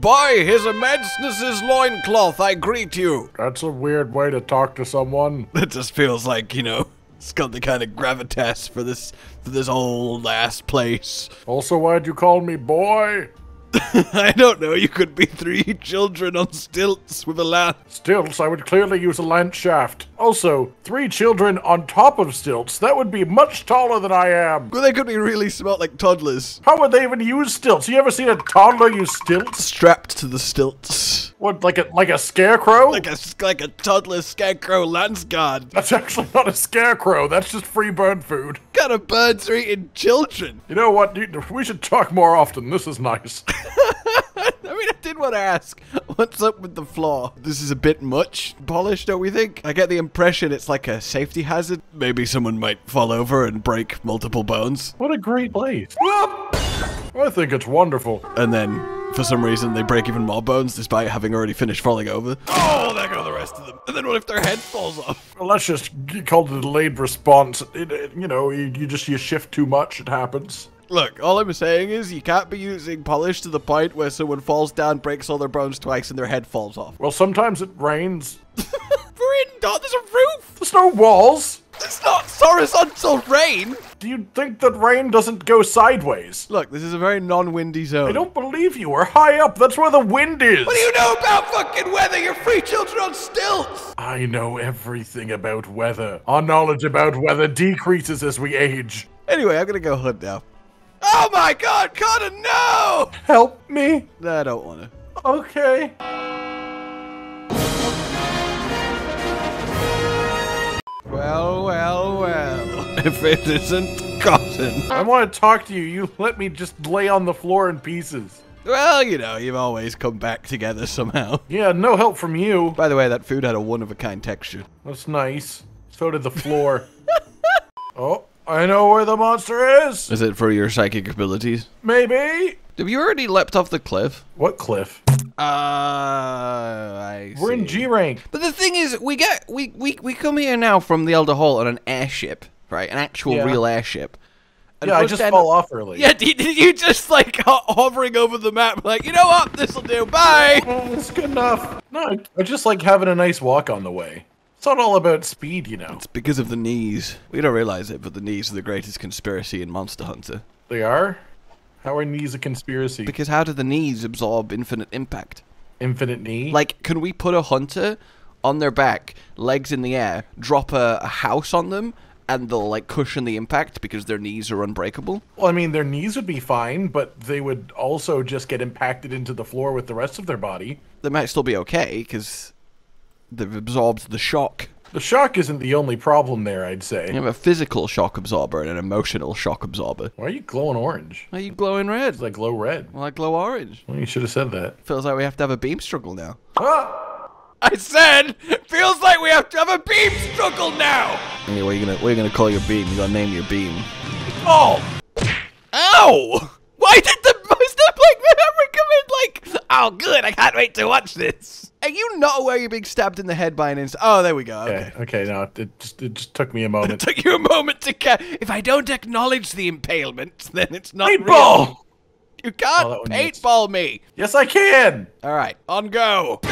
By his immensenesses loincloth, I greet you. That's a weird way to talk to someone. It just feels like, you know, it's got the kind of gravitas for this for this old ass place. Also, why'd you call me boy? I don't know, you could be three children on stilts with a lance. Stilts, I would clearly use a lance shaft. Also, three children on top of stilts, that would be much taller than I am. Well, they could be really smart like toddlers. How would they even use stilts? You ever seen a toddler use stilts? Strapped to the stilts. What, like a like a scarecrow? Like a like a toddler scarecrow lance guard. That's actually not a scarecrow. That's just free bird food. What kind of birds are eating children? You know what? We should talk more often. This is nice. I mean, I did want to ask, what's up with the floor? This is a bit much polished, don't we think? I get the impression it's like a safety hazard. Maybe someone might fall over and break multiple bones. What a great place. I think it's wonderful. And then, for some reason, they break even more bones despite having already finished falling over. Oh, there go the rest of them. And then what if their head falls off? Well, let's just call it a delayed response. It, it- you know, you, you just you shift too much, it happens. Look, all I'm saying is you can't be using polish to the point where someone falls down, breaks all their bones twice, and their head falls off. Well, sometimes it rains. We're in, Dot, there's a roof! There's no walls. It's not horizontal rain! Do you think that rain doesn't go sideways? Look, this is a very non-windy zone. I don't believe you. We're high up. That's where the wind is. What do you know about fucking weather? You're free children on stilts! I know everything about weather. Our knowledge about weather decreases as we age. Anyway, I'm gonna go hunt now. Oh my god, Connor, no! Help me. No, I don't wanna. Okay. Well, well, well. If it isn't cotton. I want to talk to you. You let me just lay on the floor in pieces. Well, you know, you've always come back together somehow. Yeah, no help from you. By the way, that food had a one-of-a-kind texture. That's nice. So did the floor. oh, I know where the monster is. Is it for your psychic abilities? Maybe. Have you already leapt off the cliff? What cliff? Uh, I We're in. G rank. But the thing is, we get we we we come here now from the Elder Hall on an airship, right? An actual Yeah. real airship. And Yeah, I just fall off early. Yeah, did, you just like hovering over the map, like you know what, this'll do. Bye. Oh, it's good enough. No, I just like having a nice walk on the way. It's not all about speed, you know. It's because of the knees. We don't realize it, but the knees are the greatest conspiracy in Monster Hunter. They are? How are knees a conspiracy? Because how do the knees absorb infinite impact? Infinite knee? Like, can we put a hunter on their back, legs in the air, drop a, a house on them, and they'll like cushion the impact because their knees are unbreakable? Well, I mean, their knees would be fine, but they would also just get impacted into the floor with the rest of their body. They might still be okay because they've absorbed the shock. The shock isn't the only problem there, I'd say. You have a physical shock absorber and an emotional shock absorber. Why are you glowing orange? Why Are you glowing red? It's like glow red. Well, I glow orange. Well, you should have said that. Feels like we have to have a beam struggle now. Ah! I said, feels like we have to have a beam struggle now. Anyway, what are you gonna, what are you gonna call your beam? You gotta name your beam. Oh! Ow! Why did the most of like ever come in like, oh good, I can't wait to watch this. Are you not aware you're being stabbed in the head by an inst? Oh, there we go. Okay. Okay, okay, no, it just, it just took me a moment. It took you a moment to ca- If I don't acknowledge the impalement, then it's not real. Paintball! You can't Oh, that one missed. paintball me. Yes, I can! All right, on go. Go!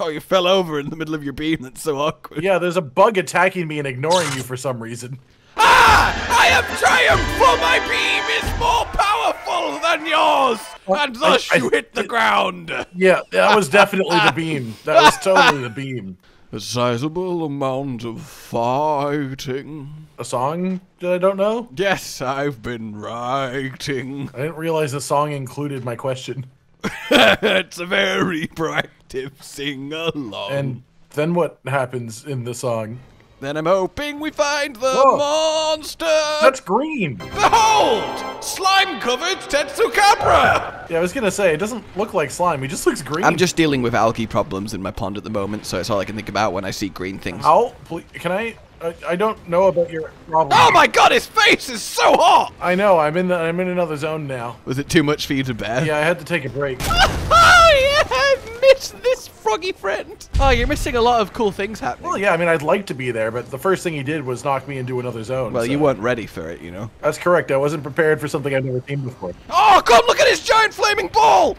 Oh, you fell over in the middle of your beam. That's so awkward. Yeah, there's a bug attacking me and ignoring you for some reason. Ah! I have triumphed, for my beam is more powerful than yours, and thus I- you hit the ground. Yeah, that was definitely the beam. That was totally the beam. A sizable amount of fighting. A song that I don't know? Yes, I've been writing. I didn't realize the song included my question. it's a very proactive sing along. And then what happens in the song? Then I'm hoping we find the Whoa. monster. That's green! Behold! Slime covered Tetsucabra! Yeah, I was gonna say, it doesn't look like slime, he just looks green. I'm just dealing with algae problems in my pond at the moment, so it's all I can think about when I see green things. How? Please, can I, I? I don't know about your problem. Oh my god, his face is so hot! I know, I'm in the, I'm in another zone now. Was it too much for you to bear? Yeah, I had to take a break. Oh yeah, I've missed this froggy friend. Oh, you're missing a lot of cool things happening. Well, yeah, I mean, I'd like to be there, but the first thing he did was knock me into another zone. Well, so- you weren't ready for it, you know. That's correct. I wasn't prepared for something I've never seen before. Oh, come look at this giant flaming ball!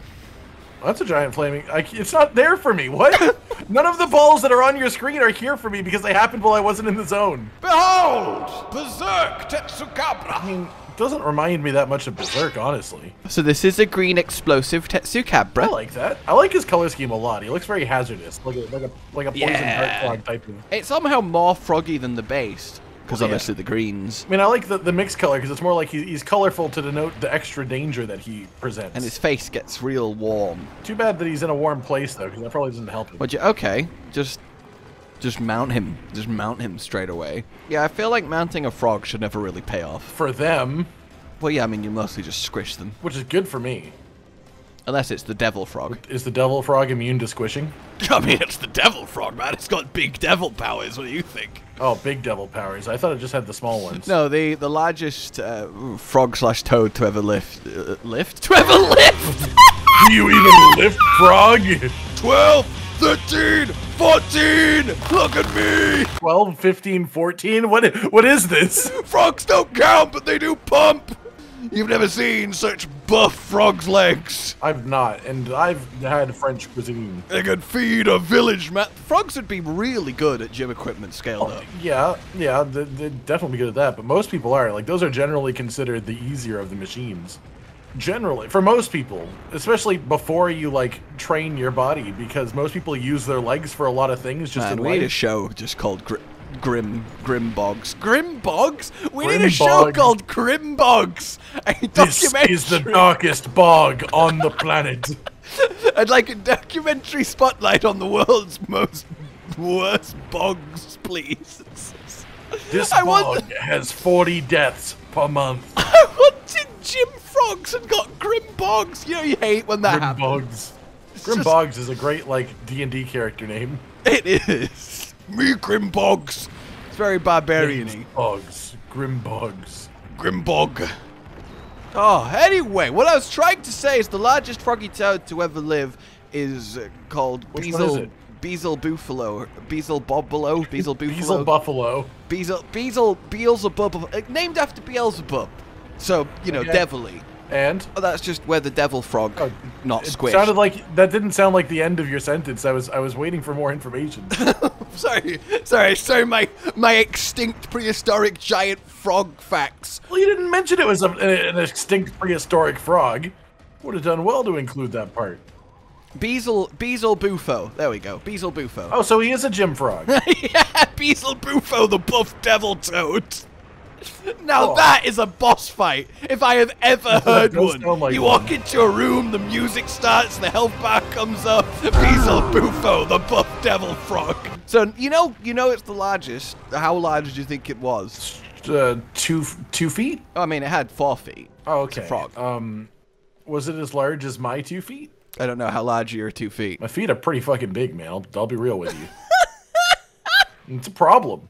That's a giant flaming. I, it's not there for me. What? None of the balls that are on your screen are here for me because they happened while I wasn't in the zone. Behold! Berserk Tetsucabra! I mean, it doesn't remind me that much of Berserk, honestly. So this is a green explosive I like that. I like his color scheme a lot. He looks very hazardous, like a like a like a poison Yeah. dart frog type of. It's somehow more froggy than the base. Because Well, yeah. obviously the greens. I mean, I like the, the mixed color because it's more like he, he's colorful to denote the extra danger that he presents. And his face gets real warm. Too bad that he's in a warm place though, because that probably doesn't help him. Would you? Okay, just, just mount him. Just mount him straight away. Yeah, I feel like mounting a frog should never really pay off. For them, Well, yeah, I mean you mostly just squish them, which is good for me. unless it's the devil frog. Is the devil frog immune to squishing? I mean, it's the devil frog, man. It's got big devil powers. What do you think? Oh, big devil powers. I thought it just had the small ones. No, the the largest uh, frog slash toad to ever lift, uh, lift, to ever lift. Do you even lift frog? 12, 13, 14. Look at me. 12, 15, 14? What, what is this? Frogs don't count, but they do pump. You've never seen such buff frog's legs. I've not, and I've had French cuisine. They could feed a village man. Frogs would be really good at gym equipment scaled up. Oh, yeah, yeah, they- they'd definitely be good at that, but most people are. Like, those are generally considered the easier of the machines. Generally, for most people, especially before you, like, train your body, because most people use their legs for a lot of things just Man, in we need a show just called Gr- Grim Grim Bogs. Grim Bogs? We need a Grim show Bog. called Grim Bogs. A This is the darkest bog on the planet. I'd like a documentary spotlight on the world's most worst bogs, please. This I bog want- has 40 deaths per month. I wanted Jim Frogs and got Grim Bogs. You know you hate when that Grim happens. Boggs. Grim just- Boggs is a great, like, D&D character name. It is. Me Grim Bogs. It's very barbarian-y. Boggs. Grim Boggs. Grimbog. Oh, anyway, what I was trying to say is the largest froggy toad to ever live is called Which one is Beezle? Beezle Buffalo, Beezle Bobbalo, Beezle Beezle Buffalo, Buffalo. Beezle Beezle Beelzebub, named after Beelzebub. So you know, Okay. devilly. And? Oh, that's just where the devil frog, Oh, not It squished. sounded like that didn't sound like the end of your sentence. I was I was waiting for more information. sorry, sorry, sorry. My my extinct prehistoric giant frog facts. well, you didn't mention it was a, an extinct prehistoric frog. Would have done well to include that part. Beezle Beezle Bufo. There we go. Beezle Bufo. Oh, so he is a gym frog. yeah, Beezle Bufo, the buff devil toad. Now Oh. that is a boss fight, if I have ever heard one. like you one. walk into a room, the music starts, the health bar comes up. Beezle Bufo, the buff devil frog. So you know, you know, it's the largest. How large do you think it was? uh, two two feet. I mean, it had four feet. Oh, It's a okay. frog. Um, was it as large as my two feet? I don't know how large are your two feet. My feet are pretty fucking big, man. I'll, I'll be real with you. it's a problem.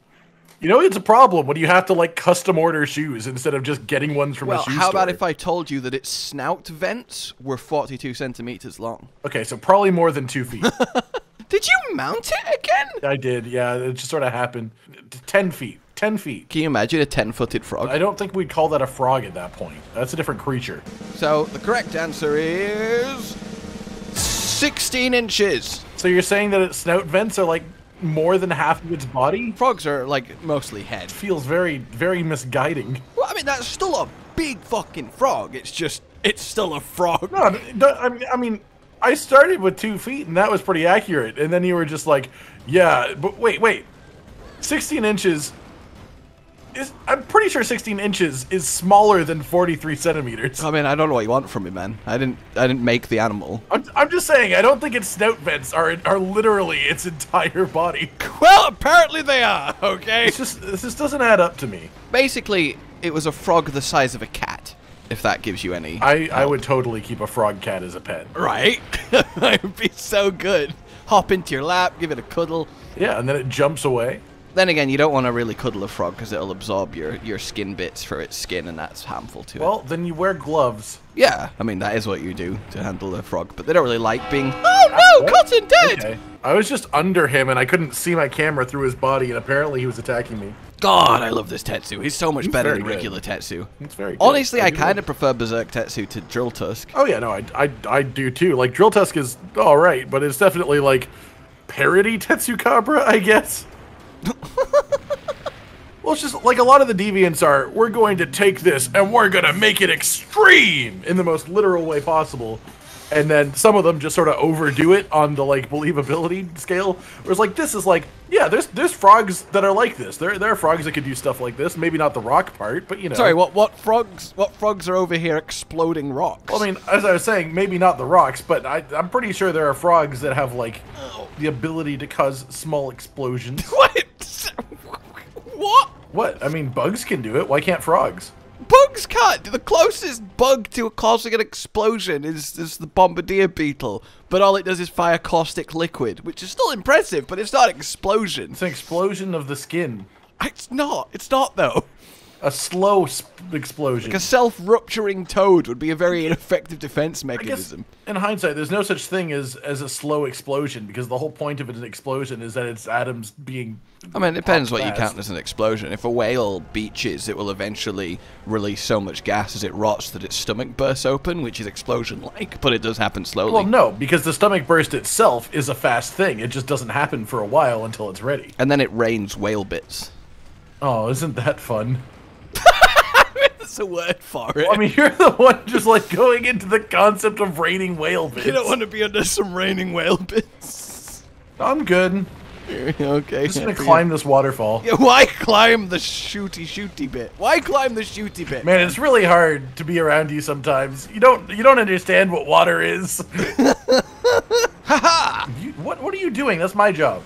You know, it's a problem when you have to like custom order shoes instead of just getting ones from Well, a shoe how store. about if I told you that its snout vents were 42 centimeters long? Okay, so probably more than two feet. Did you mount it again? I did, yeah. It just sort of happened. Ten feet. Ten feet. Can you imagine a 10 footed frog? I don't think we'd call that a frog at that point. That's a different creature. So the correct answer is 16 inches. So you're saying that its snout vents are like more than half of its body? Frogs are like mostly head. Feels very, very misguiding. Well, I mean, that's still a big fucking frog. It's just, it's still a frog. No, I mean, I mean, I started with two feet, and that was pretty accurate. And then you were just like, "Yeah, but wait, wait, sixteen inches is. I'm pretty sure sixteen inches is smaller than forty-three centimeters. I mean, I don't know what you want from me, man. I didn't, I didn't make the animal. I'm, I'm just saying, I don't think its snout vents are are literally its entire body. Well, apparently they are, okay? It's just this just doesn't add up to me. Basically, it was a frog the size of a cat, if that gives you any. I I would totally keep a frog cat as a pet. Right? that would be so good. Hop into your lap, give it a cuddle. Yeah, and then it jumps away. Then again, you don't want to really cuddle a frog because it'll absorb your, your skin bits for its skin, and that's harmful to it. Well, then you wear gloves. Yeah, I mean, that is what you do to handle a frog, but they don't really like being, oh, oh no, Cotton dead! Okay. I was just under him and I couldn't see my camera through his body, and apparently he was attacking me. God, I love this Tetsu. He's so much better very than good. regular Tetsu. It's very good. Honestly, I do kind of prefer Berserk Tetsu to Drill Tusk. Oh yeah, no, I, I, I do too. Like Drill Tusk is all right, but it's definitely like parody Tetsucabra, I guess. well, it's just like a lot of the deviants are. We're going to take this and we're gonna make it extreme in the most literal way possible. And then some of them just sort of overdo it on the like believability scale. Whereas like this is like, yeah, there's there's frogs that are like this. There there are frogs that could do stuff like this. Maybe not the rock part, but you know. Sorry, what what frogs? What frogs are over here exploding rocks? Well, I mean, as I was saying, maybe not the rocks, but I, I'm pretty sure there are frogs that have like the ability to cause small explosions. what? what? what? I mean, bugs can do it. Why can't frogs? Bugs can't. The closest bug to causing an explosion is, is the bombardier beetle, but all it does is fire caustic liquid, which is still impressive, but it's not an explosion. It's an explosion of the skin. It's not. It's not though. A slow sp- explosion. A self-rupturing toad would be a very ineffective defense mechanism. in hindsight, there's no such thing as as a slow explosion because the whole point of an explosion is that it's atoms being. I mean, it depends what you count as an explosion. If a whale beaches, it will eventually release so much gas as it rots that its stomach bursts open, which is explosion-like, but it does happen slowly. Well, no, because the stomach burst itself is a fast thing. It just doesn't happen for a while until it's ready. And then it rains whale bits. Oh, isn't that fun? That's a word for it. I mean, you're the one just like going into the concept of raining whale bits. you don't want to be under some raining whale bits. I'm good. okay. I'm Just gonna climb this waterfall. Yeah, why climb the shooty shooty bit? Why climb the shooty bit? Man, it's really hard to be around you sometimes. You don't you don't understand what water is. Haha! You, what what are you doing? That's my job.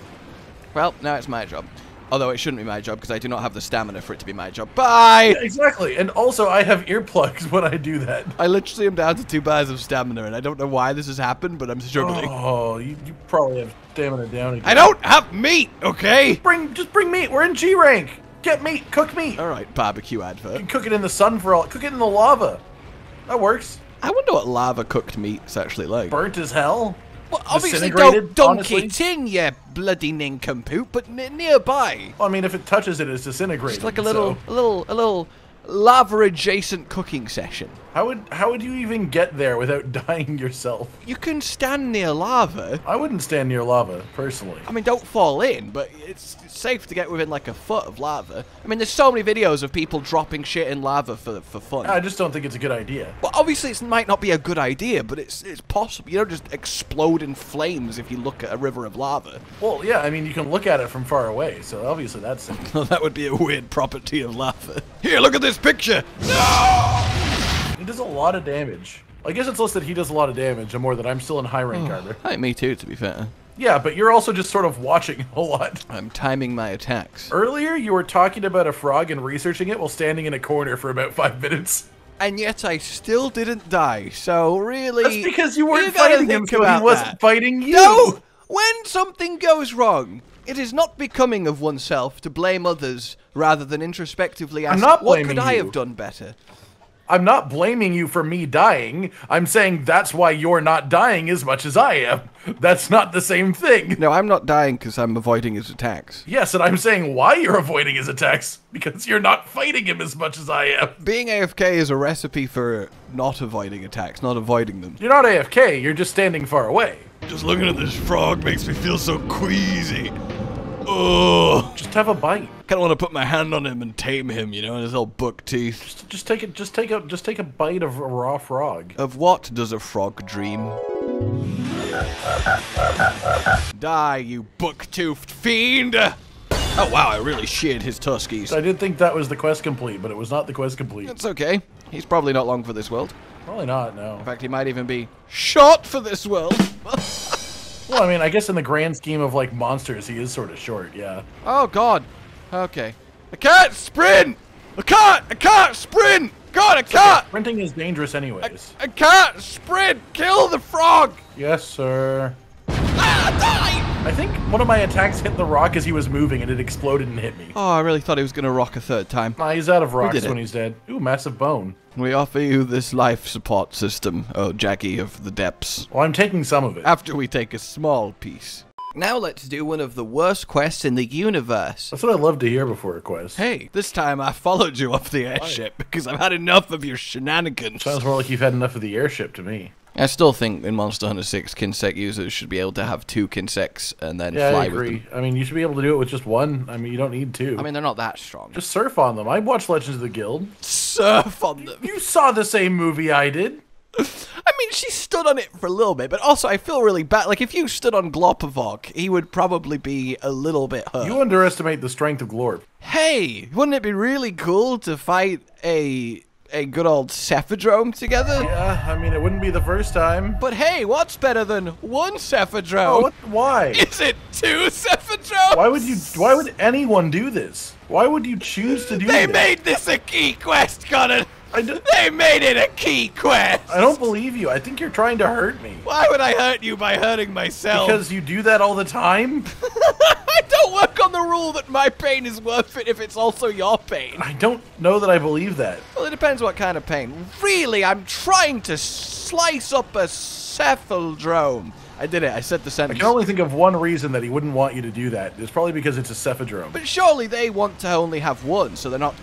well, now it's my job. Although it shouldn't be my job because I do not have the stamina for it to be my job. Bye! Exactly. And also I have earplugs when I do that. I literally am down to two bars of stamina, and I don't know why this has happened, but I'm struggling. Oh, you, you probably have stamina down again. I don't have meat, okay? bring just bring meat. We're in G rank. Get meat. Cook meat. All right, barbecue advert. You can cook it in the sun for all. Cook it in the lava. That works. I wonder what lava cooked meat is actually like. Burnt as hell. Well, obviously don't dunk honestly. it in, you bloody nincompoop, but n- nearby. Well, I mean, if it touches it, it's disintegrated. It's like a little, so- a little, a little lava-adjacent cooking session. How would how would you even get there without dying yourself? You can stand near lava. I wouldn't stand near lava personally. I mean, don't fall in, but it's safe to get within like a foot of lava. I mean, there's so many videos of people dropping shit in lava for for fun. I just don't think it's a good idea. Well, obviously, it might not be a good idea, but it's it's possible. You don't just explode in flames if you look at a river of lava. Well, yeah, I mean, you can look at it from far away, so obviously that's that would be a weird property of lava. Here, look at this picture. He does a lot of damage. I guess it's less that he does a lot of damage, and more that I'm still in high rank hmm. armor. Hi, me too. To be fair, Yeah, but you're also just sort of watching a lot. I'm timing my attacks. Earlier, you were talking about a frog and researching it while standing in a corner for about five minutes. And yet I still didn't die. So really, That's because you weren't fighting him, so he wasn't that. fighting you. No! When something goes wrong, it is not becoming of oneself to blame others rather than introspectively ask, not what could I you." have done better? I'm not blaming you for me dying. I'm saying that's why you're not dying as much as I am. That's not the same thing. No, I'm not dying because I'm avoiding his attacks. Yes, and I'm saying why you're avoiding his attacks because you're not fighting him as much as I am. Being AFK is a recipe for not avoiding attacks, not avoiding them. You're not AFK, you're just standing far away. Just looking at this frog makes me feel so queasy. Oh, Just have a bite. kind of want to put my hand on him and tame him, you know, in his little buck teeth. Just, just take it. Just take a. Just take a bite of a raw frog. Of what does a frog dream? Die, you buck-toothed fiend! Oh wow, I really sheared his tuskies. I did think that was the quest complete, but it was not the quest complete. That's okay. He's probably not long for this world. Probably not. No. In fact, he might even be shot for this world. Well, I mean, I guess in the grand scheme of like monsters, he is sort of short. Yeah. oh god. Okay. I can't sprint! I can't! I can't sprint! God, I can't! Sprinting is dangerous, anyways. I can't sprint! Kill the frog! Yes, sir. Ah! die! I think one of my attacks hit the rock as he was moving and it exploded and hit me. Oh, I really thought he was gonna rock a third time. Nah, he's out of rocks did it. when he's dead. Ooh, massive bone. We offer you this life support system, oh Jackie of the depths, Well, I'm taking some of it. after we take a small piece. Now let's do one of the worst quests in the universe. That's what I love to hear before a quest. Hey, this time I followed you off the airship because I've had enough of your shenanigans. Sounds more like you've had enough of the airship to me. I still think in Monster Hunter 6, Kinsect users should be able to have two Kinsects and then Yeah, fly I with agree. them. I mean, you should be able to do it with just one. I mean, you don't need two. I mean, they're not that strong. just surf on them. I watched Legends of the Guild. surf on them. You saw the same movie I did. I mean, she stood on it for a little bit, but also I feel really bad. Like, if you stood on Glopavok, he would probably be a little bit hurt. You underestimate the strength of Glorp. hey, wouldn't it be really cool to fight a a good old Cephadrome together? Yeah, I mean, it wouldn't be the first time. But hey, what's better than one Cephadrome? Oh, what? Why? Is it two Cephadromes? Why would you? Why would anyone do this? Why would you choose to do They this? They made this a key quest, Conan. They made it a key quest. I don't believe you. I think you're trying to hurt me. Why would I hurt you by hurting myself? Because you do that all the time? I don't work on the rule that my pain is worth it if it's also your pain. I don't know that I believe that. Well, it depends what kind of pain. Really, I'm trying to slice up a cephaldrome. I did it. I said the sentence. I can only think of one reason that he wouldn't want you to do that. It's probably because it's a cephadrome. But surely they want to only have one, so they're not.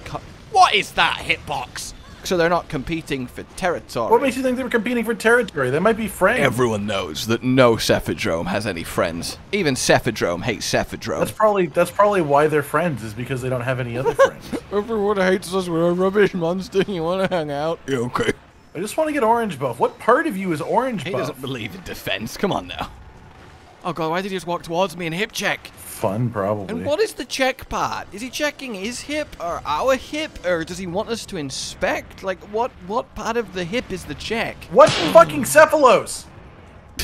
What is that hitbox? So they're not competing for territory. What makes you think they were competing for territory? They might be friends. Everyone knows that no Cephadrome has any friends. Even Cephadrome hates Cephadrome. That's probably that's probably why they're friends is because they don't have any other friends. Everyone hates us. We're a rubbish monster. You want to hang out? Yeah, okay. I just want to get orange buff. What part of you is orange He buff? He doesn't believe in defense. Come on now. Oh god, why did he just walk towards me and hip check? Fun, probably. And what is the check part? Is he checking his hip or our hip, or does he want us to inspect? Like, what what part of the hip is the check? What fucking Cephalos?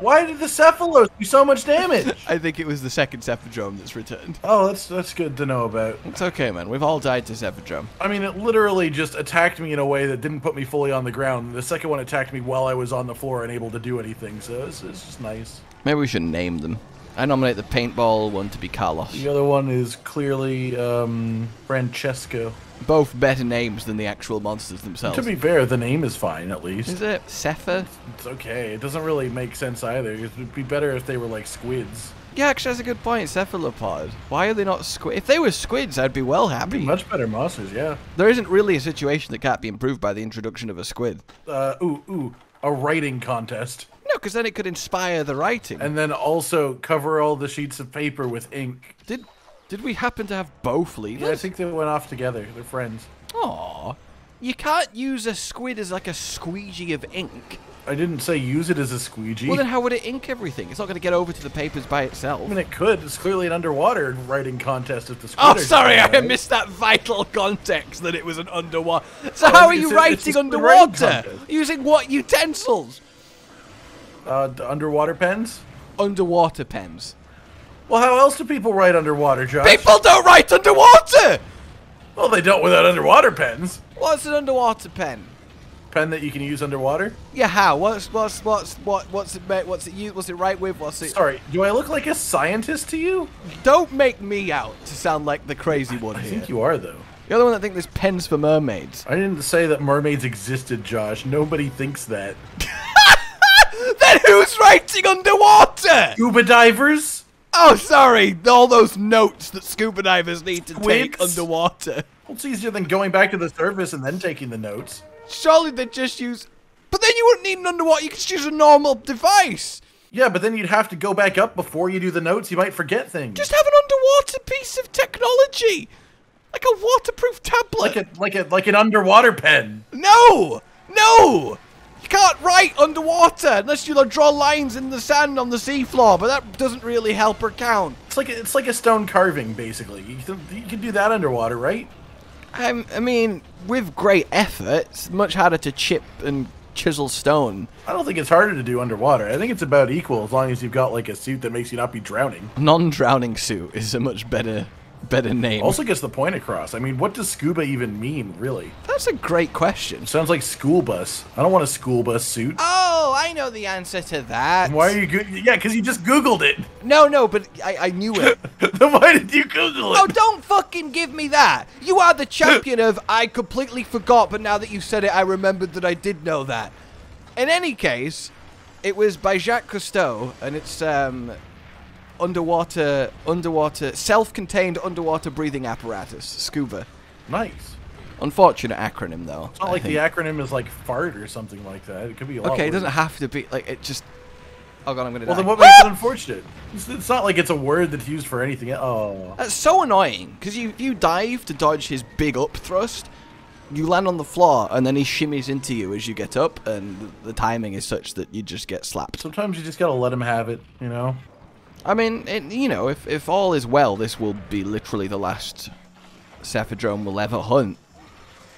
Why did the Cephalos do so much damage? I think it was the second Cephadrome that's returned. Oh, that's that's good to know about. It's okay, man. We've all died to Cephadrome. I mean, it literally just attacked me in a way that didn't put me fully on the ground. The second one attacked me while I was on the floor and able to do anything, so it's, it's just nice. Maybe we should name them. I nominate the paintball one to be Carlos. The other one is clearly um, Francesco. Both better names than the actual monsters themselves. To be fair, the name is fine at least. Is it Cepha? It's okay. It doesn't really make sense either. It would be better if they were like squids. Yeah, actually, that's a good point. Cephalopod. Why are they not squid? If they were squids, I'd be well happy. Much better monsters, yeah. There isn't really a situation that can't be improved by the introduction of a squid. Uh, ooh, ooh, a writing contest. No, because then it could inspire the writing. And then also cover all the sheets of paper with ink. did did we happen to have both Yeah, I think they went off together. They're friends. Aw. You can't use a squid as like a squeegee of ink. I didn't say use it as a squeegee. Well, then how would it ink everything? It's not going to get over to the papers by itself. I mean, it could. It's clearly an underwater writing contest if the squid Oh, sorry, I right? missed that vital context that it was an underwater. So Oh, how are you a- writing squid writing underwater? Using what utensils? Uh, underwater pens? Underwater pens. Well, how else do people write underwater, Josh? People don't write underwater! Well, they don't without underwater pens. What's an underwater pen? Pen that you can use underwater? Yeah, how? What's what's what's what what's it made? What's it used? What's it right with? What's it? Sorry, do I look like a scientist to you? Don't make me out to sound like the crazy one here. I here. think you are, though. You're the one that think there's pens for mermaids. I didn't say that mermaids existed, Josh. Nobody thinks that. who's writing underwater? Scuba divers? Oh, sorry. All those notes that scuba divers need to take underwater. Well, it's easier than going back to the surface and then taking the notes. Surely they just use. But then you wouldn't need an underwater. You could just use a normal device. Yeah, but then you'd have to go back up before you do the notes. You might forget things. Just have an underwater piece of technology, like a waterproof tablet. like a like a like an underwater pen. No! No! You can't write underwater unless you like, draw lines in the sand on the seafloor, but that doesn't really help or count. It's like a, it's like a stone carving, basically. You can, you can do that underwater, right? Um, I mean, with great effort, it's much harder to chip and chisel stone. I don't think it's harder to do underwater. I think it's about equal as long as you've got like a suit that makes you not be drowning. Non-drowning suit is a much better, better name. Also gets the point across. I mean, what does scuba even mean, really? That's a great question. Sounds like school bus. I don't want a school bus suit. Oh, I know the answer to that. Why are you? Go- yeah, because you just Googled it. No, no, but I, I knew it. then why did you Google it? oh, don't fucking give me that. You are the champion of I completely forgot, but now that you said it, I remembered that I did know that. In any case, it was by Jacques Cousteau, and it's um, underwater, underwater, self-contained underwater breathing apparatus, scuba. Nice. Unfortunate acronym though. It's not like the acronym is like fart or something like that. It could be a lot Okay, it doesn't have to be like it just. Oh god, I'm gonna Well, die. then what makes it ah! unfortunate? It's, it's not like it's a word that's used for anything. Oh. That's so annoying because you you dive to dodge his big up thrust, you land on the floor and then he shimmies into you as you get up, and the, the timing is such that you just get slapped. Sometimes you just gotta let him have it, you know? I mean, it, you know, if if all is well, this will be literally the last Cephadrome will ever hunt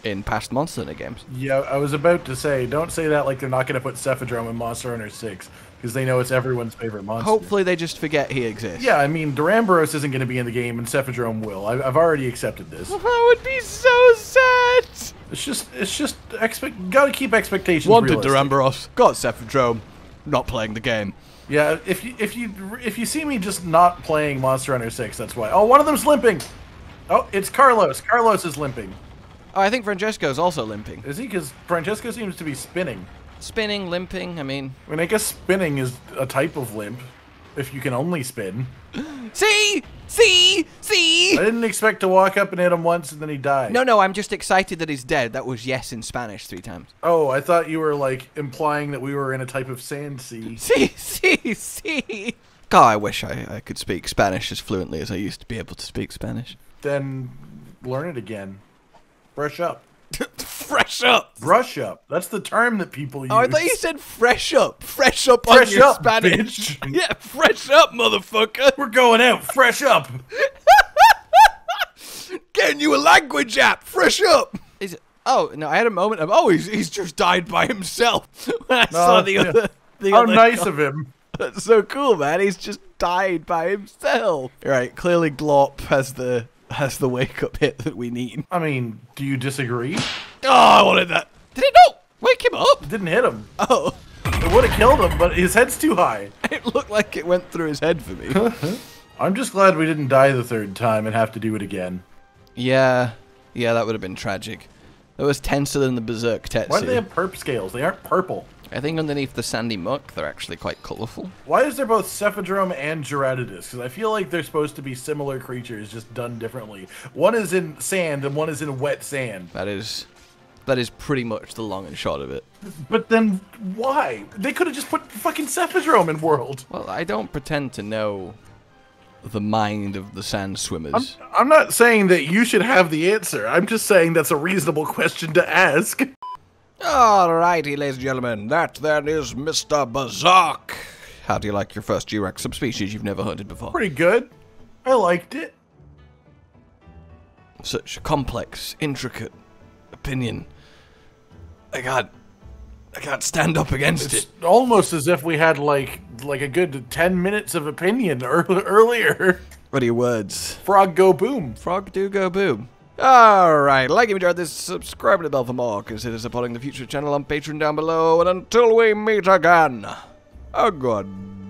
in past Monster Hunter games. Yeah, I was about to say, don't say that like they're not gonna put Cephadrome in Monster Hunter 6, because they know it's everyone's favorite monster. Hopefully, they just forget he exists. Yeah, I mean, Duramboros isn't gonna be in the game, and Cephadrome will. I, I've already accepted this. That would be so sad. It's just, it's just, expect, gotta keep expectations Wanted realistic. Duramboros, got Cephadrome, not playing the game. Yeah, if you if you if you see me just not playing Monster Hunter 6, that's why. Oh, one of them's limping. Oh, it's Carlos. Carlos is limping. Oh, I think Francesco's also limping. Is he? Because Francesco seems to be spinning. Spinning, limping, I mean. I mean, I guess spinning is a type of limp, if you can only spin. See? See? See? I didn't expect to walk up and hit him once and then he died. No, no, I'm just excited that he's dead. That was yes in Spanish three times. Oh, I thought you were like implying that we were in a type of sand sea. See, see, see. God, I wish I, I could speak Spanish as fluently as I used to be able to speak Spanish. Then learn it again. Brush up. fresh up. Brush up. That's the term that people use. Oh, I thought you said fresh up. Fresh up Fresh on your up, Spanish. bitch. Yeah, fresh up, motherfucker. We're going out. Fresh up. Getting you a language app. Fresh up. Is it? Oh no, I had a moment of oh he's he's just died by himself when I saw oh, the yeah. other. The How other nice guy. of him. That's so cool, man. He's just died by himself. Right, clearly Glop has the has the wake up hit that we need. I mean, do you disagree? Oh, I wanted that. Did it not wake him up? It didn't hit him. Oh, It would have killed him, but his head's too high. it looked like it went through his head for me. I'm just glad we didn't die the third time and have to do it again. yeah, yeah, that would have been tragic. That was tenser than the Berserk Tetsu. Why do they have perp scales? They aren't purple. I think underneath the sandy muck, they're actually quite colourful. Why is there both Cephadrome and Jyuratodus? Because I feel like they're supposed to be similar creatures, just done differently. One is in sand and one is in wet sand. That is, that is pretty much the long and short of it. But then why? They could have just put fucking Cephadrome in World. Well, I don't pretend to know the mind of the sand swimmers. I'm not saying that you should have the answer. I'm just saying that's a reasonable question to ask. Alrighty, ladies and gentlemen, that then is Mr. Berserk. How do you like your first G-Rex subspecies you've never hunted before? Pretty good. I liked it. Such a complex, intricate opinion. I can't, I can't stand up against It's it. almost as if we had like like a good 10 minutes of opinion earlier. What are your words? Frog go boom. Frog do go boom. Alright, like if you enjoyed this, subscribe to the bell for more, consider supporting the future channel on Patreon down below, and until we meet again, a